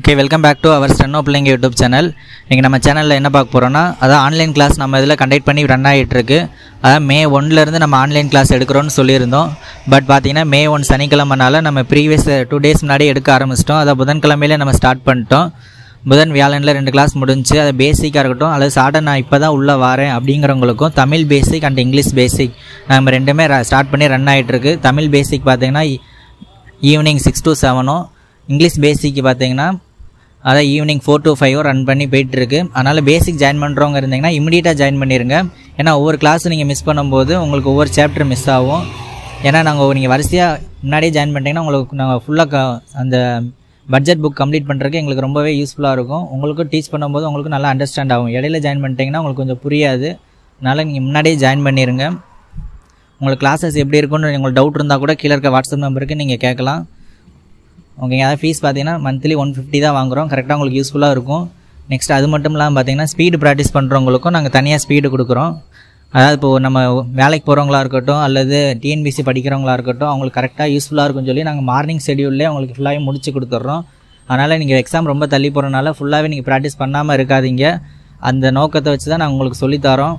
Okay welcome back to our steno பிள்ளைங்க YouTube channel இன்றைக்கி நம்ம சேனலில் என்ன பார்க்க போகிறோன்னா அதான் ஆன்லைன் கிளாஸ் நம்ம இதில் கண்டக்ட் பண்ணி ரன் ஆகிட்டுருக்கு அதான் மே ஒன்லேருந்து நம்ம ஆன்லைன் கிளாஸ் எடுக்கிறோன்னு சொல்லியிருந்தோம். பட் பார்த்திங்கன்னா மே ஒன் சனிக்கிழமைனால நம்ம ப்ரீவியஸ் டூ டேஸ் முன்னாடி எடுக்க ஆரம்பிச்சிட்டோம். அதை புதன்கிழமையிலே நம்ம ஸ்டார்ட் பண்ணிட்டோம். புதன் வியாழனில் ரெண்டு கிளாஸ் முடிஞ்சு அது பேசிக்காக இருக்கட்டும் அல்லது சாட்டை நான் இப்போ தான் உள்ளே வரேன் அப்படிங்கிறவங்களுக்கும் Tamil basic and English basic நம்ம ரெண்டுமே ஸ்டார்ட் பண்ணி ரன் ஆகிட்டுருக்கு தமிழ் பேசிக் பார்த்தீங்கன்னா ஈவினிங் சிக்ஸ் டு செவனும் இங்கிலீஷ் பேசிக்கு பார்த்தீங்கன்னா அதான் ஈவினிங் ஃபோர் டு ஃபைவோ ரன் பண்ணி போயிட்டுருக்கு. அதனால் பேசிக் ஜாயின் பண்ணுறவங்க இருந்தீங்கன்னா இமிடியேட்டாக ஜாயின் பண்ணிடுங்க ஏன்னா ஒவ்வொரு கிளாஸும் நீங்கள் மிஸ் பண்ணும்போது உங்களுக்கு ஒவ்வொரு சாப்டர் மிஸ் ஆகும். ஏன்னா நாங்கள் நீங்கள் வரிசையாக முன்னாடியே ஜாயின் பண்ணிட்டீங்கன்னா உங்களுக்கு நாங்கள் ஃபுல்லாக க அந்த பட்ஜெட் புக் கம்ப்ளீட் பண்ணுறதுக்கு எங்களுக்கு ரொம்பவே யூஸ்ஃபுல்லாக இருக்கும். உங்களுக்கும் டீச் பண்ணும்போது உங்களுக்கு நல்லா அண்டர்ஸ்டாண்ட் ஆகும். இடையில ஜாயின் பண்ணிட்டீங்கன்னா உங்களுக்கு கொஞ்சம் புரியாது. அதனால் நீங்கள் முன்னாடியே ஜாயின் பண்ணிடுங்க உங்களுக்கு கிளாஸஸ் எப்படி இருக்குன்னு உங்களுக்கு டவுட் இருந்தால் கூட கீழே இருக்க வாட்ஸ்அப் நம்பருக்கு நீங்கள் கேட்கலாம். ஓகேங்க அதாவது ஃபீஸ் பார்த்தீங்கன்னா மந்த்லி ஒன் ஃபிஃப்டி தான் வாங்குகிறோம் கரெக்டாக உங்களுக்கு யூஸ்ஃபுல்லாக இருக்கும். நெக்ஸ்ட் அது மட்டும் இல்லாமல் பார்த்தீங்கன்னா ஸ்பீடு ப்ராக்டிஸ் பண்ணுறவங்களுக்கும் நாங்கள் தனியாக ஸ்பீடு கொடுக்குறோம். அதாவது இப்போது நம்ம வேலைக்கு போகிறவங்களா இருக்கட்டும் அல்லது டிஎன்பிசி படிக்கிறவங்களா இருக்கட்டும் அவங்களுக்கு கரெக்டாக யூஸ்ஃபுல்லாக இருக்கும்னு சொல்லி நாங்கள் மார்னிங் ஷெடியூல்லே அவங்களுக்கு ஃபுல்லாகவே முடிச்சு கொடுத்துட்றோம். அதனால் நீங்கள் எக்ஸாம் ரொம்ப தள்ளி போகிறனால ஃபுல்லாகவே நீங்கள் ப்ராக்டிஸ் பண்ணாமல் இருக்காதீங்க. அந்த நோக்கத்தை வச்சு தான் நாங்கள் உங்களுக்கு சொல்லித்தரோம்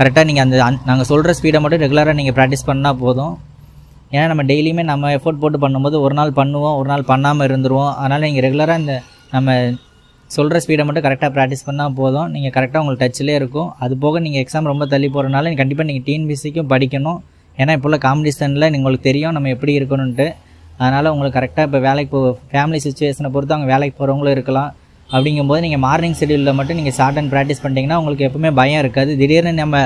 கரெக்டாக நீங்கள் அந்த நாங்கள் சொல்கிற ஸ்பீடை மட்டும் ரெகுலராக நீங்கள் ப்ராக்டிஸ் பண்ணால் போதும். ஏன்னா நம்ம டெய்லியுமே நம்ம எஃபோர்ட் போட்டு பண்ணும்போது ஒரு நாள் பண்ணுவோம் ஒரு நாள் பண்ணாமல் இருந்துருவோம். அதனால் நீங்கள் ரெகுலராக இந்த நம்ம சொல்கிற ஸ்பீடை மட்டும் கரெக்டாக ப்ராக்டிஸ் பண்ணால் போதும். நீங்கள் கரெக்டாக உங்களுக்கு டச்சிலே இருக்கும். அது போக நீங்கள் எக்ஸாம் ரொம்ப தள்ளி போகிறனால கண்டிப்பாக நீங்கள் டிஎன்பிசிக்கும் படிக்கணும். ஏன்னா இப்போ உள்ள காம்படிஷனில் உங்களுக்கு தெரியும் நம்ம எப்படி இருக்கணுன்ட்டு அதனால் உங்களுக்கு கரெக்டாக இப்போ வேலைக்கு போ ஃபேமிலி சுச்சுவேஷனை பொறுத்து அவங்க வேலைக்கு போகிறவங்களும் இருக்கலாம். அப்படிங்கும்போது நீங்கள் மார்னிங் ஷெடியூலில் மட்டும் நீங்கள் ஷார்ட் அண்ட் ப்ராக்டிஸ் பண்ணிட்டீங்கன்னா உங்களுக்கு எப்பவுமே பயம் இருக்காது. திடீர்னு நம்ம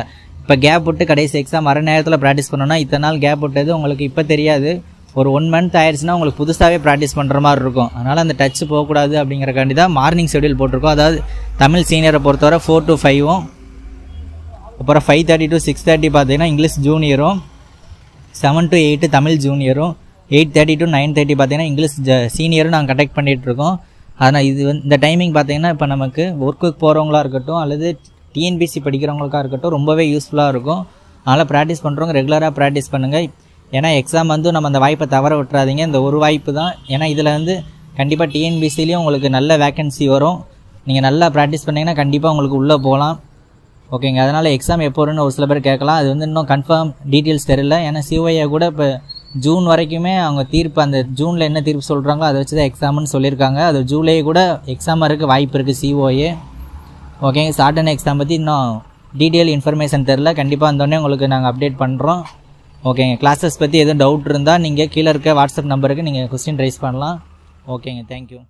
இப்போ கேப் விட்டு கடைசி எக்ஸாம் அரை நேரத்தில் ப்ராக்டிஸ் பண்ணோன்னா இத்தனை நாள் கேப் விட்டது உங்களுக்கு இப்போ தெரியாது. ஒரு ஒன் மந்த் ஆயிடுச்சுன்னா உங்களுக்கு புதுசாகவே ப்ராக்டிஸ் பண்ணுற மாதிரி இருக்கும். அதனால் அந்த டச் போகக்கூடாது அப்படிங்கிறக்காண்டி தான் மார்னிங் ஷெடியூல் போட்டிருக்கோம். அதாவது தமிழ் சீனியரை பொறுத்தவரை ஃபோர் டு ஃபைவும் அப்புறம் five thirty to six thirty பார்த்தீங்கன்னா இங்கிலீஷ் ஜூனியரும் seven to eight Tamil ஜூனியரும் eight thirty to nine thirty பார்த்தீங்கன்னா இங்கிலீஷ் ஜ சீனியரும் நாங்கள் கண்டக்ட் பண்ணிகிட்ருக்கோம் ஆனால் இது வந்து இந்த டைமிங் பார்த்தீங்கன்னா இப்போ நமக்கு ஒர்க்குக்கு போகிறவங்களா இருக்கட்டும் அல்லது டிஎன்பிசி படிக்கிறவங்களுக்கா இருக்கட்டும் ரொம்பவே யூஸ்ஃபுல்லாக இருக்கும். அதனால் ப்ராக்டிஸ் பண்ணுறவங்க ரெகுலராக ப்ராக்டிஸ் பண்ணுங்கள் ஏன்னா எக்ஸாம் வந்து நம்ம அந்த வாய்ப்பை தவற விட்டுறாதீங்க. இந்த ஒரு வாய்ப்பு தான். ஏன்னா இதில் வந்து கண்டிப்பாக டிஎன்பிசிலையும் உங்களுக்கு நல்ல வேக்கன்சி வரும். நீங்கள் நல்லா ப்ராக்டிஸ் பண்ணிங்கன்னா கண்டிப்பாக உங்களுக்கு உள்ளே போகலாம். ஓகேங்க அதனால் எக்ஸாம் எப்போ வரும்னு ஒரு சில பேர் கேட்கலாம். அது வந்து இன்னும் கன்ஃபார்ம் டீட்டெயில்ஸ் தெரியல. ஏன்னா சிஓஐயை கூட இப்போ ஜூன் வரைக்குமே அவங்க தீர்ப்பு அந்த ஜூனில் என்ன தீர்ப்பு சொல்கிறாங்களோ அதை வச்சு தான் எக்ஸாம்னு சொல்லியிருக்காங்க. அது ஜூலை கூட எக்ஸாமாக இருக்க வாய்ப்பு இருக்குது சிஓஏ ஓகேங்க சாட்டன் எக்ஸாம் பற்றி இன்னும் டீட்டெயில் இன்ஃபர்மேஷன் தெரில கண்டிப்பாக வந்தோடனே உங்களுக்கு நாங்கள் அப்டேட் பண்ணுறோம் ஓகேங்க கிளாஸஸ் பற்றி எதுவும் டவுட் இருந்தால் நீங்கள் கீழே இருக்க வாட்ஸ்அப் நம்பருக்கு நீங்கள் கொஸ்டின் ரைஸ் பண்ணலாம். ஓகேங்க தேங்க்யூ